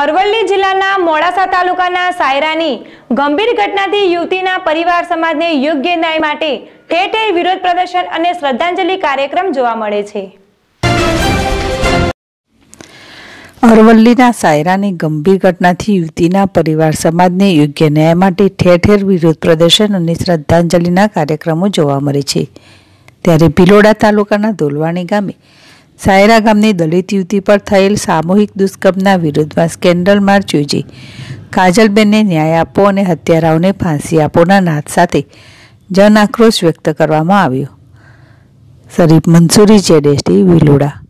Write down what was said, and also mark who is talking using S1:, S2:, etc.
S1: અરવલ્લી જિલ્લાના મોડાસા તાલુકાના સાયરાની ગંભીર ઘટનાથી યુવતીના પરિવાર સમાજને યોગ્ય ન્યાય માટે ઠેર ઠેર વિરોધ પ્રદર્શન અને શ્રદ્ધાંજલિ કાર્યક્રમ જોવા મળે છે.
S2: અરવલ્લીના સાયરાની ગંભીર ઘટનાથી યુવતીના પરિવાર સમાજને યોગ્ય ન્યાય માટે ઠેર ઠેર વિરોધ પ્રદર્શન અને શ્રદ્ધાંજલિના કાર્યક્રમો જોવા મળે છે. ત્યારે ભિલોડા તાલુકાના ધોલવાણી ગામે સાયરા ગામની દલિત યુવતી પર થયેલ સામૂહિક દુષ્કર્મના વિરોધમાં સ્કેન્ડલ માર્ચ યોજી. કાજલબેનને ન્યાય આપો અને હત્યારાઓને ફાંસી આપોના નાદ સાથે જન આક્રોશ વ્યક્ત કરવામાં આવ્યો. શરીફ મંસૂરી જેડેસટી વિલોડા.